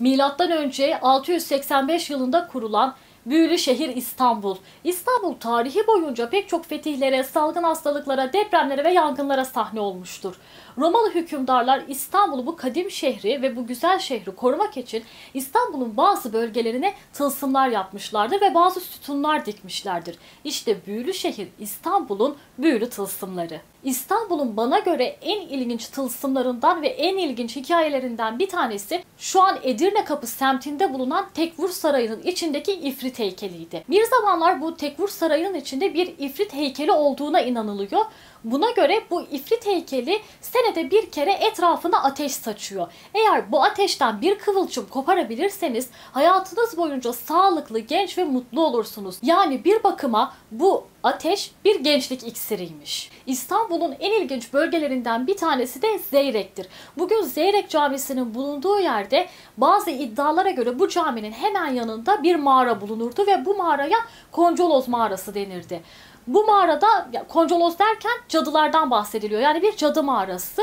Milattan önce 685 yılında kurulan büyülü şehir İstanbul. İstanbul tarihi boyunca pek çok fetihlere, salgın hastalıklara, depremlere ve yangınlara sahne olmuştur. Romalı hükümdarlar İstanbul'u bu kadim şehri ve bu güzel şehri korumak için İstanbul'un bazı bölgelerine tılsımlar yapmışlardır ve bazı sütunlar dikmişlerdir. İşte büyülü şehir İstanbul'un büyülü tılsımları. İstanbul'un bana göre en ilginç tılsımlarından ve en ilginç hikayelerinden bir tanesi şu an Edirne Kapı semtinde bulunan Tekvur Sarayı'nın içindeki ifrit heykeliydi. Bir zamanlar bu Tekvur Sarayı'nın içinde bir ifrit heykeli olduğuna inanılıyor. Buna göre bu ifrit heykeli senede bir kere etrafına ateş saçıyor. Eğer bu ateşten bir kıvılcım koparabilirseniz hayatınız boyunca sağlıklı, genç ve mutlu olursunuz. Yani bir bakıma bu ateş bir gençlik iksiriymiş. İstanbul'un en ilginç bölgelerinden bir tanesi de Zeyrek'tir. Bugün Zeyrek Camisi'nin bulunduğu yerde bazı iddialara göre bu caminin hemen yanında bir mağara bulunurdu ve bu mağaraya Koncoloz Mağarası denirdi. Bu mağarada Koncolos derken cadılardan bahsediliyor. Yani bir cadı mağarası.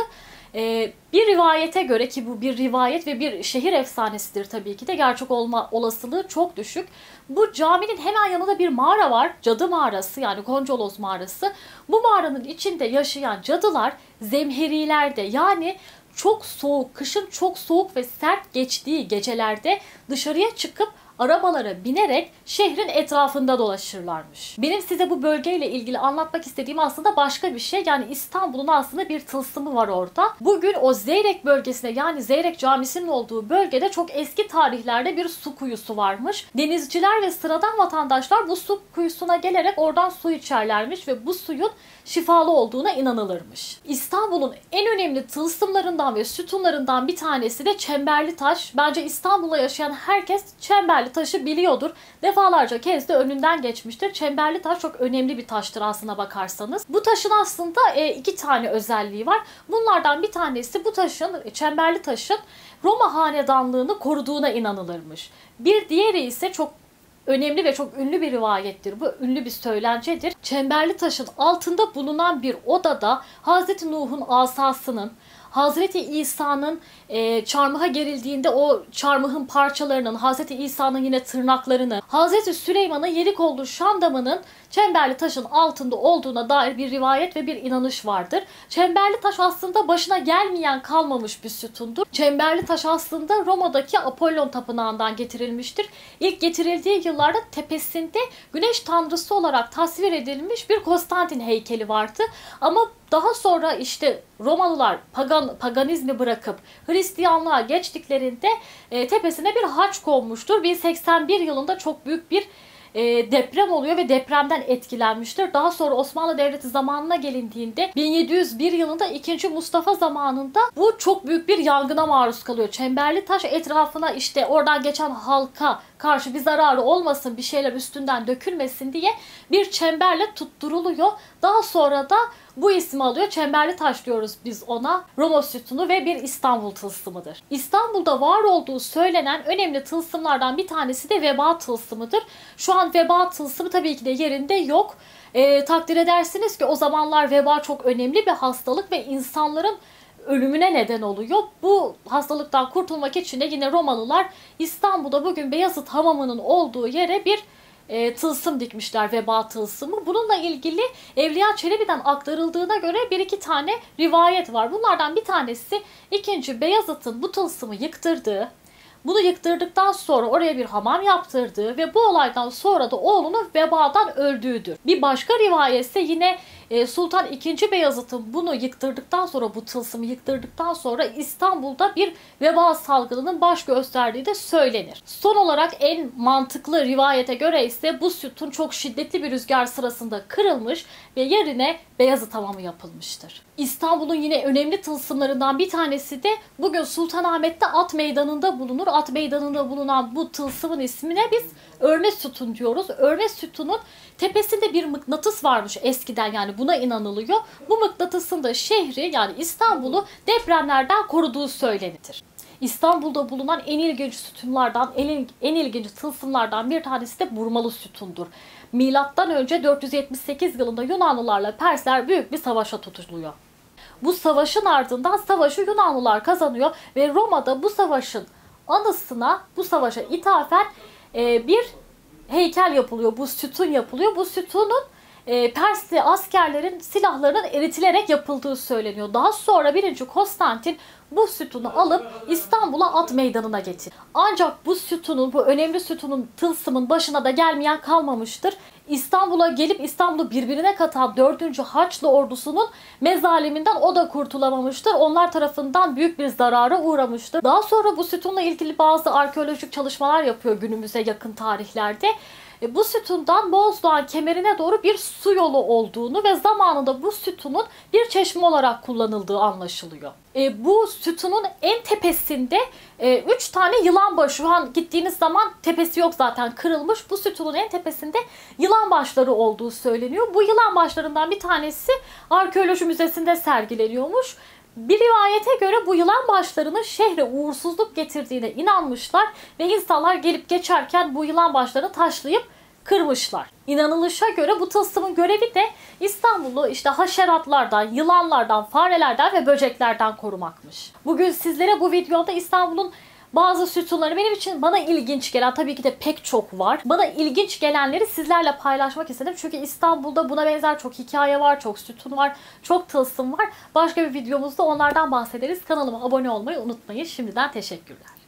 Ee, bir rivayete göre ki bu bir rivayet ve bir şehir efsanesidir tabii ki de gerçek olma olasılığı çok düşük. Bu caminin hemen yanında bir mağara var. Cadı mağarası yani Koncolos mağarası. Bu mağaranın içinde yaşayan cadılar zemherilerde yani çok soğuk, kışın çok soğuk ve sert geçtiği gecelerde dışarıya çıkıp arabalara binerek şehrin etrafında dolaşırlarmış. Benim size bu bölgeyle ilgili anlatmak istediğim aslında başka bir şey. Yani İstanbul'un aslında bir tılsımı var orada. Bugün o Zeyrek bölgesine yani Zeyrek Camisi'nin olduğu bölgede çok eski tarihlerde bir su kuyusu varmış. Denizciler ve sıradan vatandaşlar bu su kuyusuna gelerek oradan su içerlermiş ve bu suyun şifalı olduğuna inanılırmış. İstanbul'un en önemli tılsımlarından ve sütunlarından bir tanesi de Çemberli Taş. Bence İstanbul'da yaşayan herkes Çemberli Taş'ı biliyordur. Defalarca kez de önünden geçmiştir. Çemberli Taş çok önemli bir taştır aslına bakarsanız. Bu taşın aslında e, iki tane özelliği var. Bunlardan bir tanesi bu taşın, Çemberli Taş'ın Roma hanedanlığını koruduğuna inanılırmış. Bir diğeri ise çok önemli ve çok ünlü bir rivayettir. Bu ünlü bir söylencedir. Çemberli taşın altında bulunan bir odada Hazreti Nuh'un asasının, Hazreti İsa'nın e, çarmıha gerildiğinde o çarmıhın parçalarının, Hazreti İsa'nın yine tırnaklarını, Hazreti Süleyman'ın yerik olduğu şandamının çemberli taşın altında olduğuna dair bir rivayet ve bir inanış vardır. Çemberli taş aslında başına gelmeyen kalmamış bir sütundur. Çemberli taş aslında Roma'daki Apollon tapınağından getirilmiştir. İlk getirildiği yıllarda tepesinde güneş tanrısı olarak tasvir edilmiş bir Konstantin heykeli vardı. Ama daha sonra işte Romalılar pagan, paganizmi bırakıp Hristiyanlığa geçtiklerinde e, tepesine bir haç konmuştur. 1081 yılında çok büyük bir e, deprem oluyor ve depremden etkilenmiştir. Daha sonra Osmanlı Devleti zamanına gelindiğinde 1701 yılında 2. Mustafa zamanında bu çok büyük bir yangına maruz kalıyor. Çemberli taş etrafına işte oradan geçen halka karşı bir zararı olmasın, bir şeyler üstünden dökülmesin diye bir çemberle tutturuluyor. Daha sonra da bu ismi alıyor. Çemberli taş diyoruz biz ona. Roma sütunu ve bir İstanbul tılsımıdır. İstanbul'da var olduğu söylenen önemli tılsımlardan bir tanesi de veba tılsımıdır. Şu an veba tılsımı tabii ki de yerinde yok. E, takdir edersiniz ki o zamanlar veba çok önemli bir hastalık ve insanların ölümüne neden oluyor. Bu hastalıktan kurtulmak için de yine Romalılar İstanbul'da bugün Beyazıt Hamamı'nın olduğu yere bir e, tılsım dikmişler veba tılsımı. Bununla ilgili Evliya Çelebi'den aktarıldığına göre bir iki tane rivayet var. Bunlardan bir tanesi 2. Beyazıt'ın bu tılsımı yıktırdığı, bunu yıktırdıktan sonra oraya bir hamam yaptırdığı ve bu olaydan sonra da oğlunun vebadan öldüğüdür. Bir başka rivayet ise yine Sultan II. Beyazıt'ın bunu yıktırdıktan sonra bu tılsımı yıktırdıktan sonra İstanbul'da bir veba salgınının baş gösterdiği de söylenir. Son olarak en mantıklı rivayete göre ise bu sütun çok şiddetli bir rüzgar sırasında kırılmış ve yerine Beyazıt hamamı yapılmıştır. İstanbul'un yine önemli tılsımlarından bir tanesi de bugün Sultanahmet'te At Meydanı'nda bulunur. At Meydanı'nda bulunan bu tılsımın ismine biz örme sütun diyoruz. Örme sütunun tepesinde bir mıknatıs varmış eskiden yani buna inanılıyor. Bu mıknatısın da şehri yani İstanbul'u depremlerden koruduğu söylenilir. İstanbul'da bulunan en ilginç sütunlardan, en, en ilginç tılsımlardan bir tanesi de Burmalı sütundur. Milattan önce 478 yılında Yunanlılarla Persler büyük bir savaşa tutuluyor. Bu savaşın ardından savaşı Yunanlılar kazanıyor ve Roma'da bu savaşın anısına bu savaşa ithafen e, bir heykel yapılıyor. Bu sütun yapılıyor. Bu sütunun e, Persli askerlerin silahlarının eritilerek yapıldığı söyleniyor. Daha sonra 1. Konstantin bu sütunu alıp İstanbul'a at meydanına getir. Ancak bu sütunun, bu önemli sütunun tılsımın başına da gelmeyen kalmamıştır. İstanbul'a gelip İstanbul'u birbirine katan 4. Haçlı ordusunun mezaliminden o da kurtulamamıştır. Onlar tarafından büyük bir zarara uğramıştır. Daha sonra bu sütunla ilgili bazı arkeolojik çalışmalar yapıyor günümüze yakın tarihlerde. E, bu sütundan Bozdoğan kemerine doğru bir su yolu olduğunu ve zamanında bu sütunun bir çeşme olarak kullanıldığı anlaşılıyor. E, bu sütunun en tepesinde 3 e, tane yılan başı. Şu an gittiğiniz zaman tepesi yok zaten kırılmış. Bu sütunun en tepesinde yılan başları olduğu söyleniyor. Bu yılan başlarından bir tanesi arkeoloji müzesinde sergileniyormuş. Bir rivayete göre bu yılan başlarının şehre uğursuzluk getirdiğine inanmışlar ve insanlar gelip geçerken bu yılan başlarını taşlayıp kırmışlar. İnanılışa göre bu tılsımın görevi de İstanbul'u işte haşeratlardan, yılanlardan, farelerden ve böceklerden korumakmış. Bugün sizlere bu videoda İstanbul'un bazı sütunları benim için bana ilginç gelen tabii ki de pek çok var. Bana ilginç gelenleri sizlerle paylaşmak istedim. Çünkü İstanbul'da buna benzer çok hikaye var, çok sütun var, çok tılsım var. Başka bir videomuzda onlardan bahsederiz. Kanalıma abone olmayı unutmayın. Şimdiden teşekkürler.